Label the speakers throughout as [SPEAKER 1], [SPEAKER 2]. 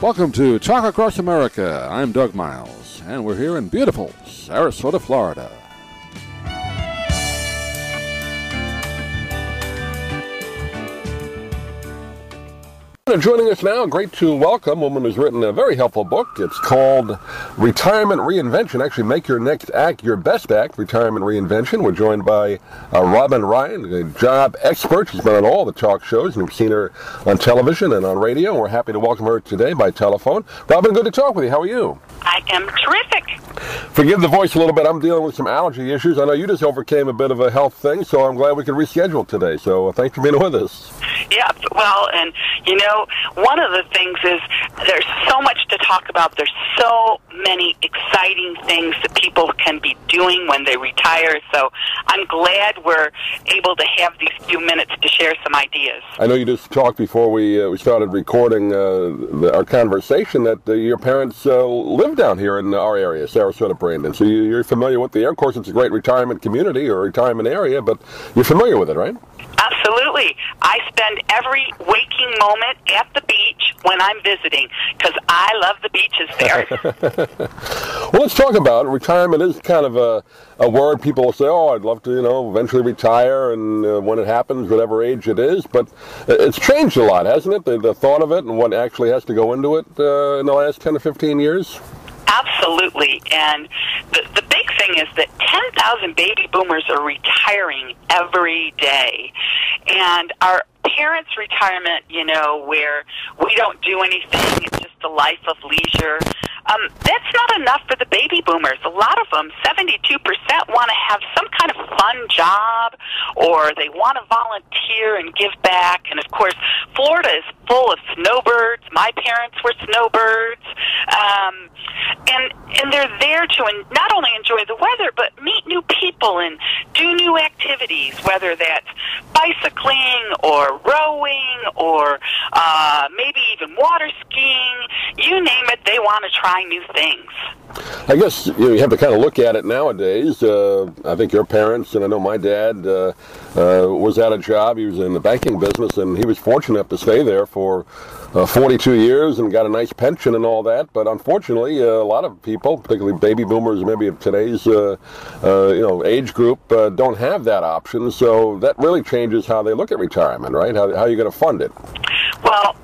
[SPEAKER 1] Welcome to Talk Across America. I'm Doug Miles, and we're here in beautiful Sarasota, Florida.
[SPEAKER 2] Joining us now, great to welcome a woman who's written a very helpful book. It's called Retirement Reinvention. Actually, make your next act your best act, Retirement Reinvention. We're joined by uh, Robin Ryan, a job expert. She's been on all the talk shows, and we've seen her on television and on radio. And we're happy to welcome her today by telephone. Robin, good to talk with you. How are you?
[SPEAKER 3] I am terrific.
[SPEAKER 2] Forgive the voice a little bit. I'm dealing with some allergy issues. I know you just overcame a bit of a health thing, so I'm glad we could reschedule today. So uh, thanks for being with us.
[SPEAKER 3] Yeah, well, and you know, one of the things is there's so much to talk about. There's so many exciting things that people can be doing when they retire. So I'm glad we're able to have these few minutes to share some ideas.
[SPEAKER 2] I know you just talked before we uh, we started recording uh, the, our conversation that uh, your parents uh, live down here in our area, Sarasota, Brandon. So you, you're familiar with the area. Of course, it's a great retirement community or retirement area, but you're familiar with it, right?
[SPEAKER 3] Absolutely. I spend every waking moment at the beach when I'm visiting because I love the beaches there.
[SPEAKER 2] well, let's talk about it. retirement. Is kind of a, a word people will say, "Oh, I'd love to, you know, eventually retire," and uh, when it happens, whatever age it is. But it's changed a lot, hasn't it? The, the thought of it and what actually has to go into it uh, in the last ten or fifteen years.
[SPEAKER 3] Absolutely, and the the thing is that 10,000 baby boomers are retiring every day, and our parents' retirement, you know, where we don't do anything, it's just a life of leisure. Um, that's not enough for the baby boomers. A lot of them, 72%, want to have some kind of fun job or they want to volunteer and give back. And of course, Florida is full of snowbirds. My parents were snowbirds. Um, and, and they're there to not only enjoy the weather, but meet new people and do new activities, whether that's bicycling or rowing or uh, maybe even water skiing. You name it, they want to try new things.
[SPEAKER 2] I guess you, have to kind of look at it nowadays. Uh, I think your parents, and I know my dad, uh, uh, was at a job. He was in the banking business, and he was fortunate enough to stay there for uh, 42 years and got a nice pension and all that. But unfortunately, uh, a lot of people, particularly baby boomers, maybe of today's you know age group, don't have that option. So that really changes how they look at retirement, right? How, how are you going to fund it?
[SPEAKER 3] Well,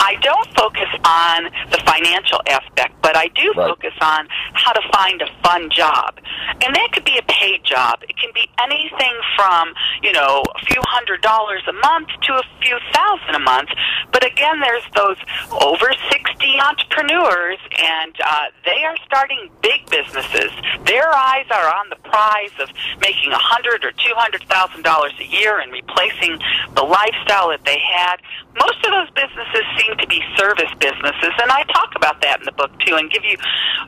[SPEAKER 3] I don't focus on the financial aspect, but I do right. focus on how to find a fun job. And that could be a paid job. It can be anything from, you know, a few hundred dollars a month to a few thousand a month. But again, there's those over 60 entrepreneurs, and uh, they are starting big businesses. Their eyes are on the prize of making a hundred or two hundred thousand dollars a year and replacing the lifestyle that they had. Most of those businesses seem to be service businesses, and I talk about that in the book too, and give you,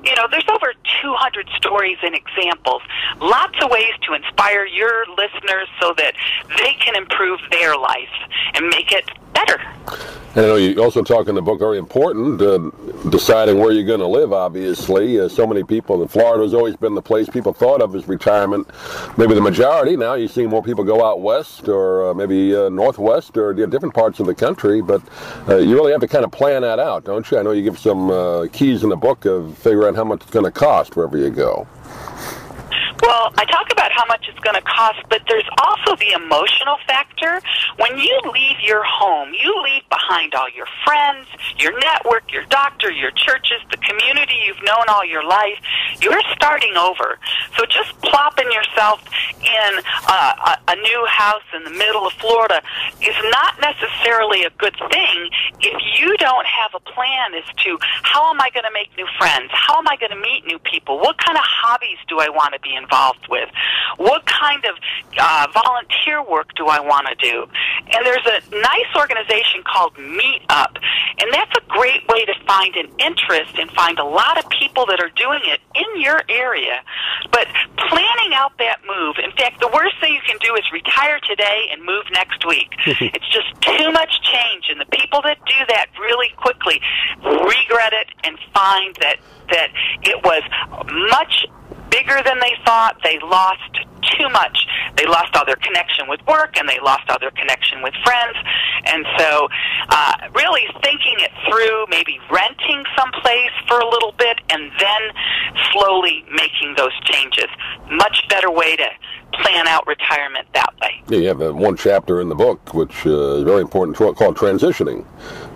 [SPEAKER 3] you know, there's over 200 stories and examples, lots of ways to inspire your listeners so that they can improve their life and make it better.
[SPEAKER 2] And I know you also talk in the book very important, uh, deciding where you're going to live. Obviously, uh, so many people. in Florida has always been the place people thought of as retirement. Maybe the majority now. You see more people go out west or uh, maybe uh, northwest or you know, different parts of the country. But uh, you really have to kind of plan that out, don't you? I know you give some uh, keys in the book of figuring out how much it's going to cost wherever you go.
[SPEAKER 3] Well, I talk about how much it's going to cost, but there's also the emotional factor. When you leave your home, you leave behind all your friends, your network, your doctor, your churches, the community you've known all your life. You're starting over. So just plopping yourself in a, a new house in the middle of Florida is not necessarily a good thing if you don't have a plan as to how am I going to make new friends? How am I going to meet new people? What kind of hobbies do I want to be involved with? What kind of uh, volunteer work do I want to do? And there's a nice organization called Meetup, and that's a great way to find an interest and find a lot of people that are doing it in your area. But planning out that move, in fact, the worst thing you can do is retire today and move next week. it's just too much change, and the people that do that really quickly regret it and find that that it was much bigger than they thought. They lost too much. They lost all their connection with work and they lost all their connection with friends. And so, uh, really thinking it through, maybe renting someplace for a little bit and then slowly making those changes. Much better way to plan out retirement that way.
[SPEAKER 2] Yeah, you have uh, one chapter in the book which uh, is very important called transitioning.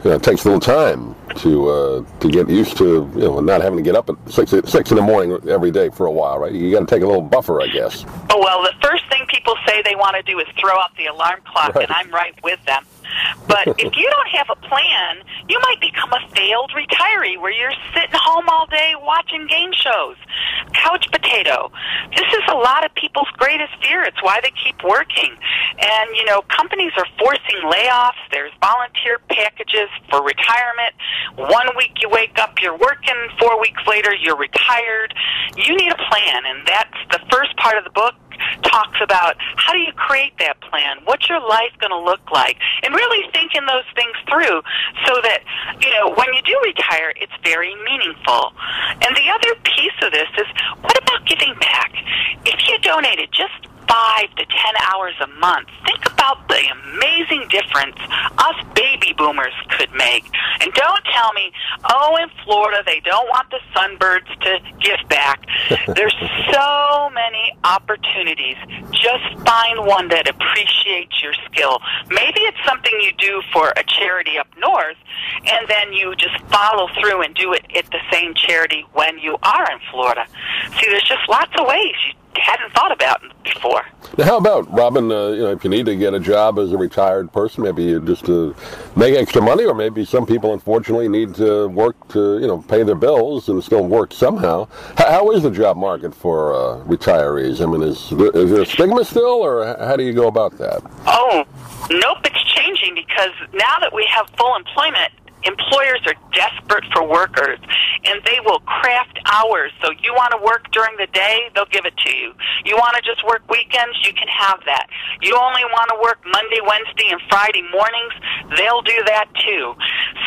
[SPEAKER 2] You know, it takes a little time to uh, to get used to you know not having to get up at six six in the morning every day for a while, right? You got to take a little buffer, I guess.
[SPEAKER 3] Oh well, the first thing people say they want to do is throw out the alarm clock, right. and I'm right with them. But if you don't have a plan, you might become a failed retiree where you're sitting home all day watching game shows. Couch potato. This is a lot of people's greatest fear. It's why they keep working. And, you know, companies are forcing layoffs. There's volunteer packages for retirement. One week you wake up, you're working. Four weeks later, you're retired. You need a plan. And that's the first part of the book talks about how do you create that plan? What's your life going to look like? And really thinking those things through so that, you know, when you do retire, it's very meaningful. And the other piece of this is what about giving back? If you donated just five to ten hours a month. Think about the amazing difference us baby boomers could make. And don't tell me, oh, in Florida they don't want the sunbirds to give back. There's so many opportunities. Just find one that appreciates your skill. Maybe it's something you do for a charity up north, and then you just follow through and do it at the same charity when you are in Florida. See, there's just lots of ways you hadn't thought about before.
[SPEAKER 2] Now, how about Robin? Uh, you know, if you need to get a job as a retired person, maybe you just to make extra money, or maybe some people unfortunately need to work to you know pay their bills and still work somehow. how, how is the job market for uh, retirees? I mean, is is there a stigma still, or how do you go about that?
[SPEAKER 3] Oh, nope, it's changing because now that we have full employment, employers are desperate for workers and they will craft hours. So you want to work during the day, they'll give it to you. You want to just work weekends, you can have that. You only want to work Monday, Wednesday, and Friday mornings, they'll do that too.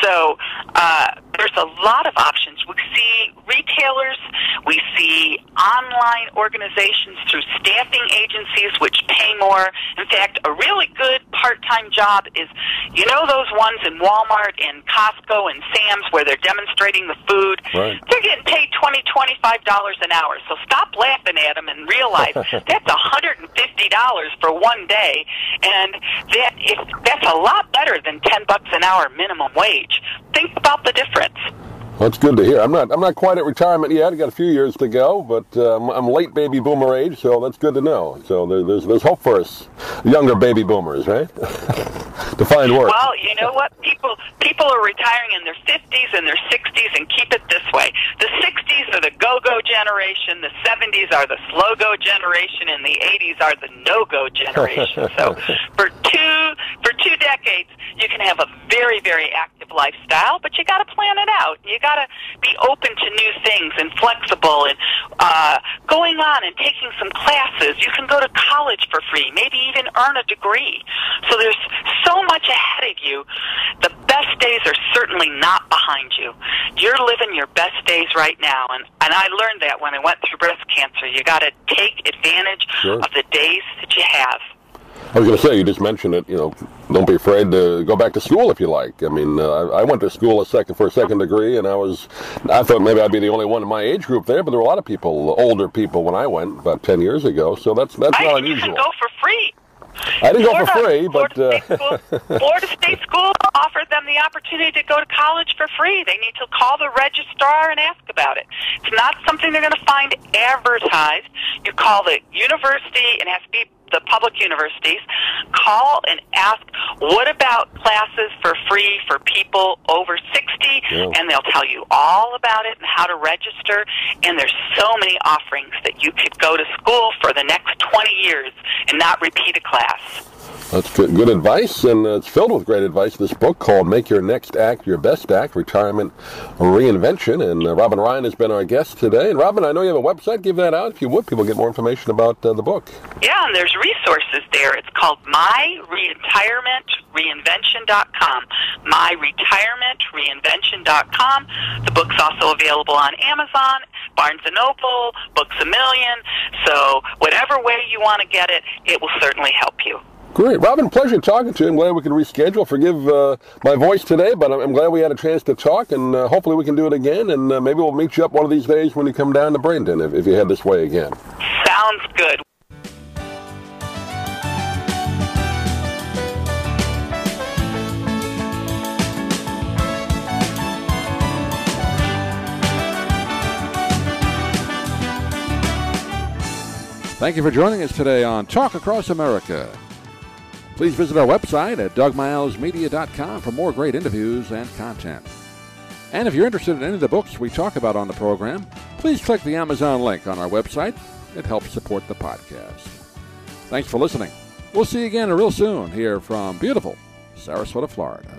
[SPEAKER 3] So uh, there's a lot of options. We see retailers, we see online organizations through staffing agencies which pay more. In fact, a really good part-time job is, you know, those ones in Walmart and Costco and Sam's where they're demonstrating the food.
[SPEAKER 2] Right.
[SPEAKER 3] They're getting paid twenty, twenty-five dollars an hour. So stop laughing at them and realize that's a hundred and fifty dollars for one day, and that if that's a lot better than ten bucks an hour minimum wage. Think about the difference that
[SPEAKER 2] that's good to hear. I'm not. I'm not quite at retirement yet. I got a few years to go, but um, I'm late baby boomer age, so that's good to know. So there, there's there's hope for us younger baby boomers, right? to find work.
[SPEAKER 3] Well, you know what? People people are retiring in their 50s and their 60s, and keep it this way: the 60s are the go-go generation, the 70s are the slow-go generation, and the 80s are the no-go generation. so for two for two decades, you can have a very very active lifestyle, but you got to plan it out. You got got to be open to new things and flexible and uh, going on and taking some classes. You can go to college for free, maybe even earn a degree. So there's so much ahead of you. The best days are certainly not behind you. You're living your best days right now, and and I learned that when I went through breast cancer. You got to take advantage
[SPEAKER 2] sure.
[SPEAKER 3] of the days that you have.
[SPEAKER 2] I was going to say, you just mentioned it. You know, don't be afraid to go back to school if you like. I mean, uh, I went to school a second for a second degree, and I was, I thought maybe I'd be the only one in my age group there, but there were a lot of people, older people, when I went about ten years ago. So that's that's
[SPEAKER 3] I
[SPEAKER 2] not unusual.
[SPEAKER 3] Go for free.
[SPEAKER 2] I didn't
[SPEAKER 3] Florida,
[SPEAKER 2] go for free, but
[SPEAKER 3] Florida, uh, State School, Florida State School offered them the opportunity to go to college for free. They need to call the registrar and ask about it. It's not something they're going to find advertised. You call the university, and it has to be the public universities, call and ask, what about classes for free for people over 60?
[SPEAKER 2] Yeah.
[SPEAKER 3] And they'll tell you all about it and how to register. And there's so many offerings that you could go to school for the next 20 years and not repeat a class.
[SPEAKER 2] That's good, good advice, and uh, it's filled with great advice. This book called "Make Your Next Act Your Best Act: Retirement Reinvention," and uh, Robin Ryan has been our guest today. And Robin, I know you have a website. Give that out if you would. People get more information about uh, the book.
[SPEAKER 3] Yeah, and there's resources there. It's called My Retirement Reinvention.com. My MyRetirementReinvention.com. MyRetirementReinvention.com. The book's also available on Amazon, Barnes & Noble, Books A Million. So whatever way you want to get it, it will certainly help you.
[SPEAKER 2] Great. Robin, pleasure talking to you. I'm glad we could reschedule. Forgive uh, my voice today, but I'm, I'm, glad we had a chance to talk, and uh, hopefully we can do it again. And uh, maybe we'll meet you up one of these days when you come down to Brandon if, if you head this way again.
[SPEAKER 3] Sounds good.
[SPEAKER 1] Thank you for joining us today on Talk Across America. Please visit our website at dougmilesmedia.com for more great interviews and content. And if you're interested in any of the books we talk about on the program, please click the Amazon link on our website. It helps support the podcast. Thanks for listening. We'll see you again real soon here from beautiful Sarasota, Florida.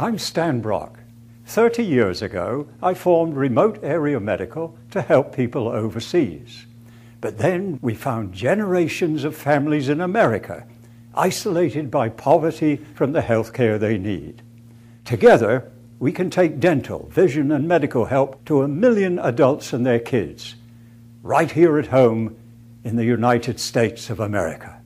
[SPEAKER 4] I'm Stan Brock. 30 years ago, I formed Remote Area Medical to help people overseas. But then we found generations of families in America isolated by poverty from the health care they need. Together, we can take dental, vision, and medical help to a million adults and their kids, right here at home in the United States of America.